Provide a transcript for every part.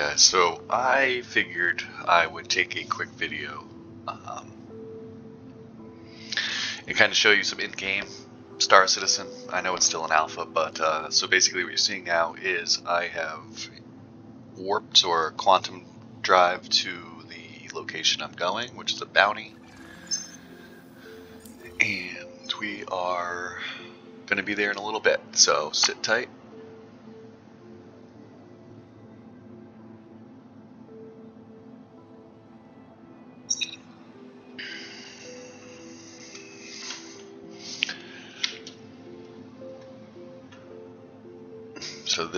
guys, so I figured I would take a quick video um, and kind of show you some in-game Star Citizen. I know it's still an alpha, but uh, so basically what you're seeing now is I have warped or quantum drive to the location I'm going, which is a bounty. And we are going to be there in a little bit, so sit tight.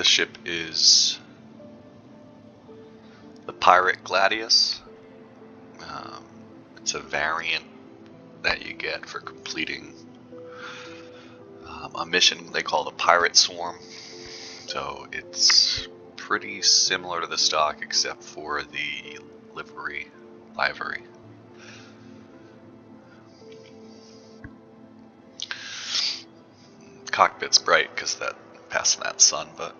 This ship is the Pirate Gladius. Um, it's a variant that you get for completing um, a mission they call the Pirate Swarm. So it's pretty similar to the stock except for the livery, livery. Cockpit's bright because that passing that sun, but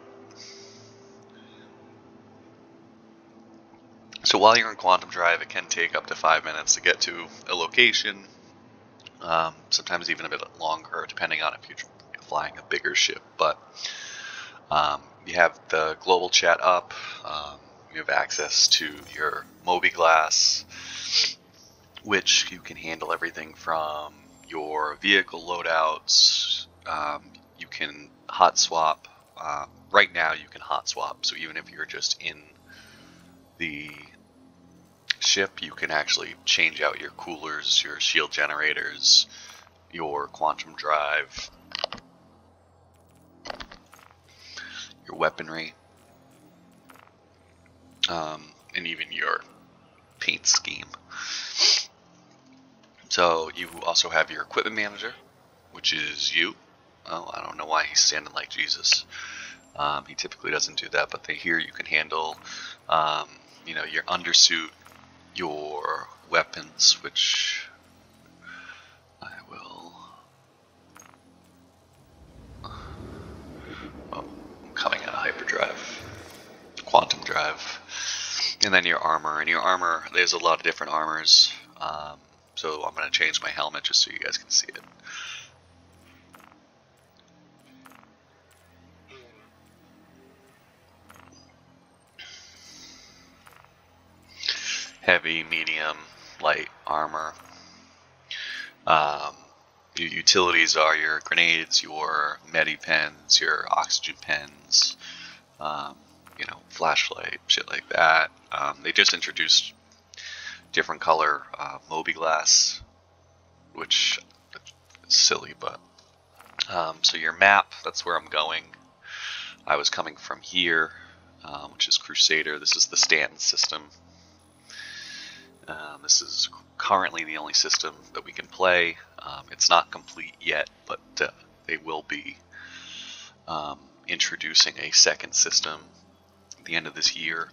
so while you're in quantum drive, it can take up to five minutes to get to a location. Um, sometimes even a bit longer, depending on if you're flying a bigger ship. But um, you have the global chat up. Um, you have access to your mobiGlas, which you can handle everything from your vehicle loadouts. Um, you can hot swap. Um, right now, you can hot swap. So even if you're just in the ship, you can actually change out your coolers, your shield generators, your quantum drive, your weaponry, um, and even your paint scheme. So you also have your equipment manager, which is you. Oh, I don't know why he's standing like Jesus. Um, he typically doesn't do that, but here you can handle, um, you know, your undersuit, your weapons, which I will. Oh, I'm coming out of hyperdrive, quantum drive, and then your armor. And your armor, there's a lot of different armors. Um, so I'm going to change my helmet just so you guys can see it. Heavy, medium, light armor. Um, your utilities are your grenades, your medi pens, your oxygen pens, um, you know, flashlight, shit like that. Um, they just introduced different color uh, glass, which silly, but um, so your map, that's where I'm going. I was coming from here, uh, which is Crusader. This is the Stanton system. Um, this is currently the only system that we can play. Um, it's not complete yet, but uh, they will be um, introducing a second system at the end of this year.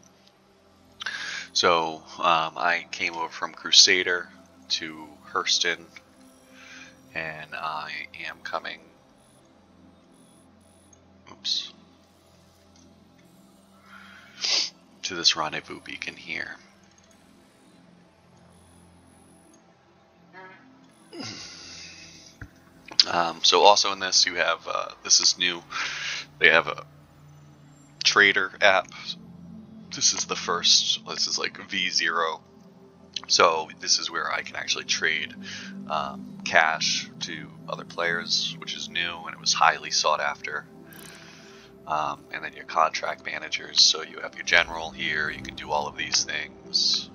So um, I came over from Crusader to Hurston, and I am coming. Oops. To this rendezvous beacon here. Um, so also in this you have, uh, this is new, they have a trader app. This is the first, this is like V0. So this is where I can actually trade um, cash to other players, which is new and it was highly sought after. Um, and then your contract managers, so you have your general here, you can do all of these things.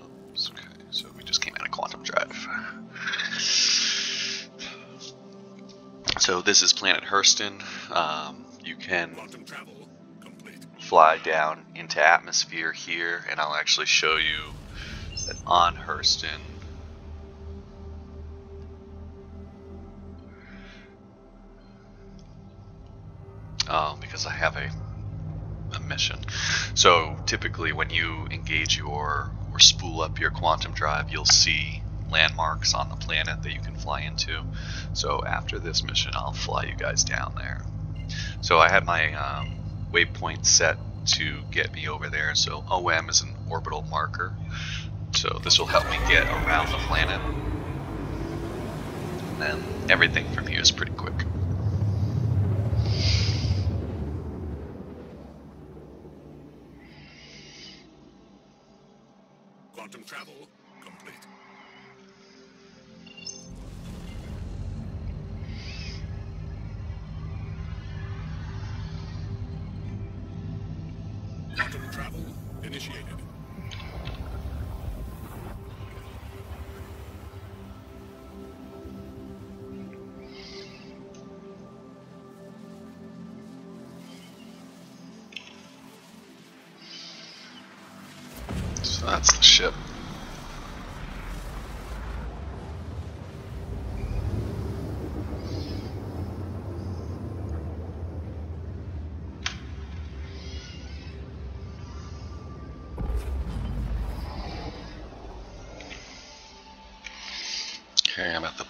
Okay, so we just came out of Quantum Drive. So this is Planet Hurston. Um, you can fly down into atmosphere here, and I'll actually show you that on Hurston. Oh, because I have a, a mission. So typically when you engage your or spool up your quantum drive, you'll see landmarks on the planet that you can fly into. So after this mission, I'll fly you guys down there. So I had my um, waypoint set to get me over there. So OM is an orbital marker. So this will help me get around the planet. And then everything from here is pretty quick. Quantum travel travel initiated. So that's the ship.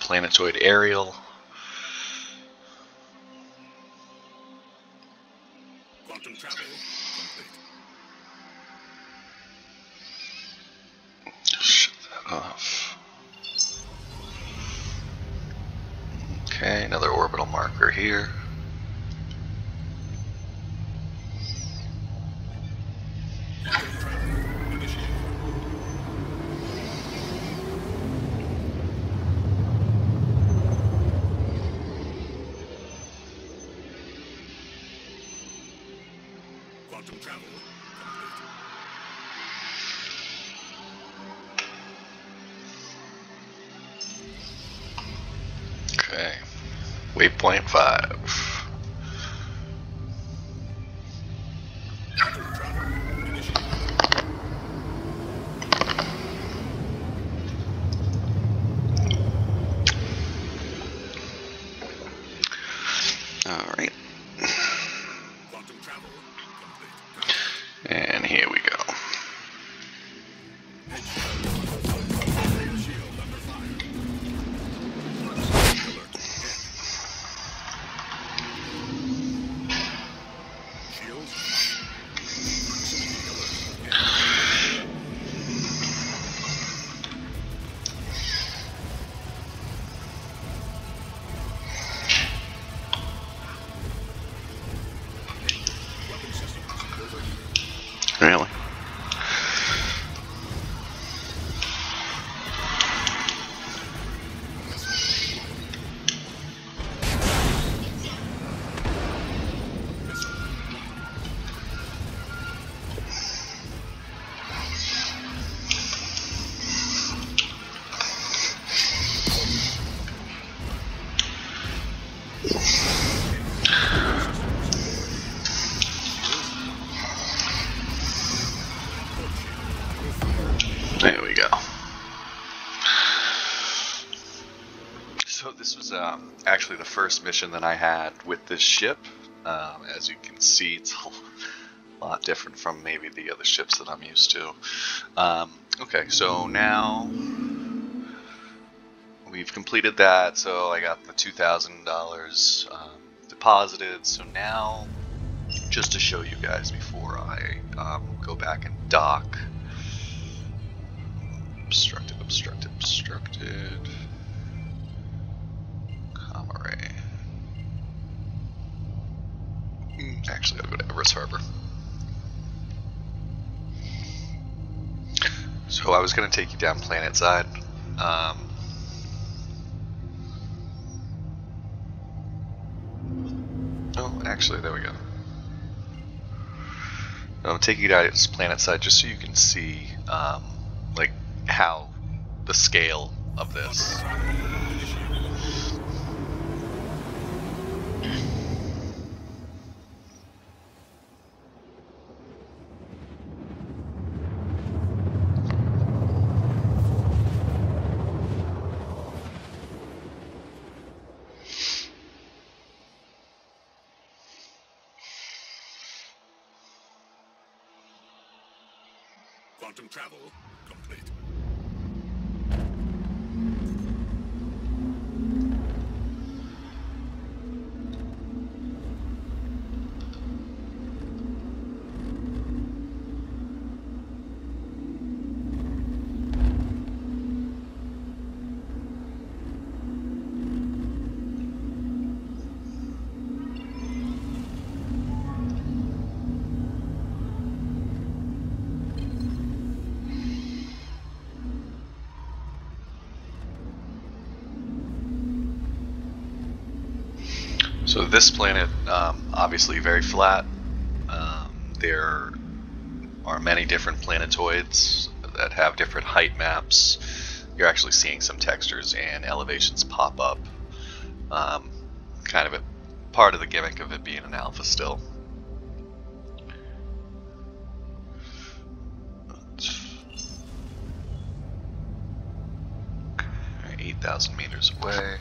Planetoid Arial. Quantum travel. Shut that off. Okay, another orbital marker here. Okay. Waypoint 5. Um, actually the first mission that I had with this ship. Um, as you can see, it's a lot different from maybe the other ships that I'm used to. Um, okay, so now we've completed that. So I got the two thousand dollars um, deposited. So now, just to show you guys before I um, go back and dock obstructed, obstructed, obstructed. Actually, I'll go to Everus Harbor. So I was going to take you down planet side. Um, oh, actually, there we go. I'll take you down to planet side just so you can see, um, like, how the scale of this. Quantum travel complete. So this planet, um, obviously very flat. Um, there are many different planetoids that have different height maps. You're actually seeing some textures and elevations pop up. Um, kind of a part of the gimmick of it being an alpha still. 8,000 meters away.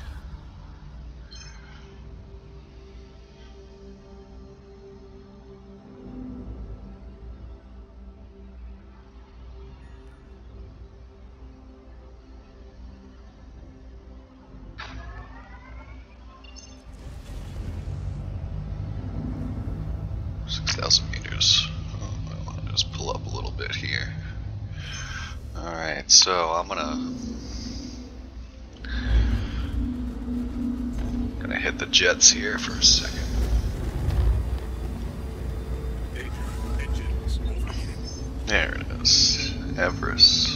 So I'm gonna gonna hit the jets here for a second. There it is, Everest.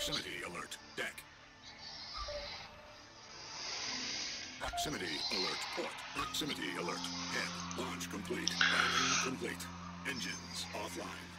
Proximity alert. Deck. Proximity alert. Port. Proximity alert. Head. Launch complete. Landing complete. Engines offline.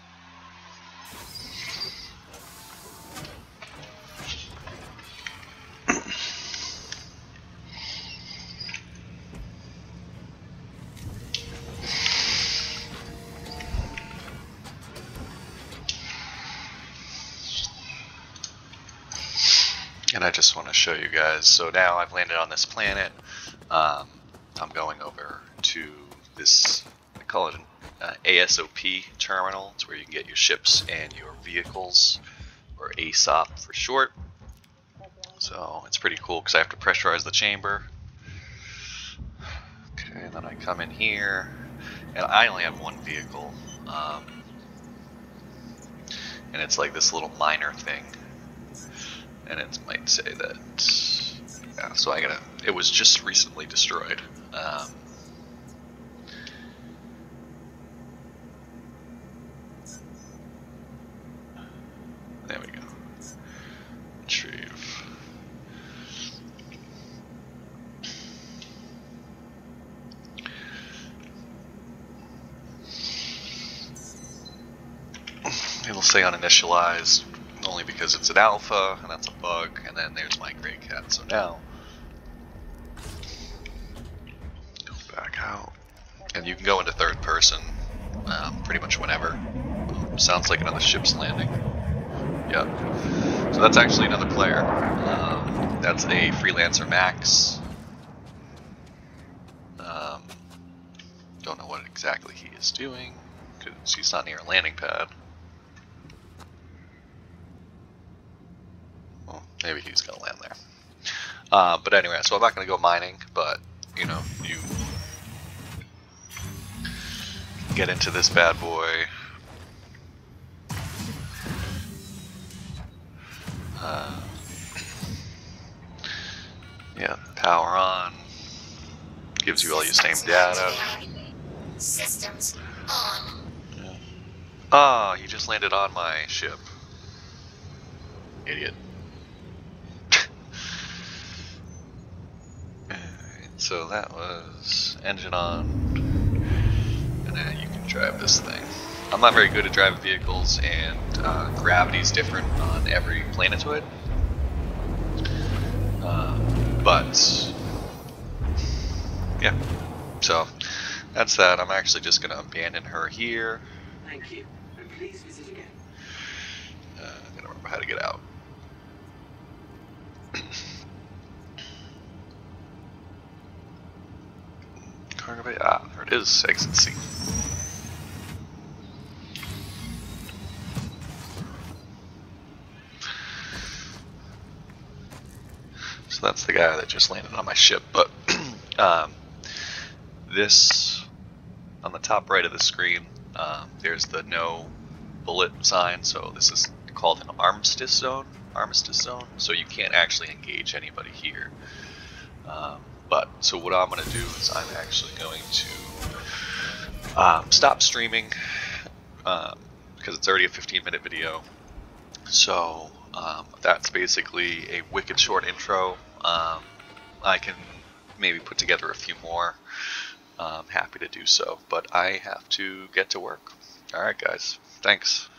And I just want to show you guys. So now I've landed on this planet. Um, I'm going over to this, I call it an uh, ASOP terminal. It's where you can get your ships and your vehicles, or ASOP for short. So it's pretty cool because I have to pressurize the chamber. Okay, and then I come in here, and I only have one vehicle. Um, and it's like this little minor thing and it might say that. Yeah, so I gotta. It was just recently destroyed. Um, there we go. Retrieve. It'll say uninitialized because it's an alpha and that's a bug and then there's my Greycat so now go back out. And you can go into third person um, pretty much whenever. Sounds like another ship's landing. Yep. So that's actually another player. Um, that's a freelancer max. Um, don't know what exactly he is doing because he's not near a landing pad Well, maybe he's gonna land there. Uh, but anyway, so I'm not gonna go mining, but you know, you get into this bad boy. Uh, yeah, power on. Gives you all your same data. Systems on. Ah, he just landed on my ship. Idiot. So that was engine on. And then you can drive this thing. I'm not very good at driving vehicles, and uh, gravity's different on every planetoid. Uh, but, yeah. So, that's that. I'm actually just going to abandon her here. Thank you, and please visit again. Uh, I gotta remember how to get out. Is. Exit C. So that's the guy that just landed on my ship. But um, this on the top right of the screen, um, there's the no bullet sign. So this is called an armistice zone. Armistice Zone, so you can't actually engage anybody here. Um, but so what I'm going to do is I'm actually going to um, stop streaming um, because it's already a 15 minute video. So um, that's basically a wicked short intro. Um, I can maybe put together a few more. I'm happy to do so, but I have to get to work. Alright, guys. Thanks.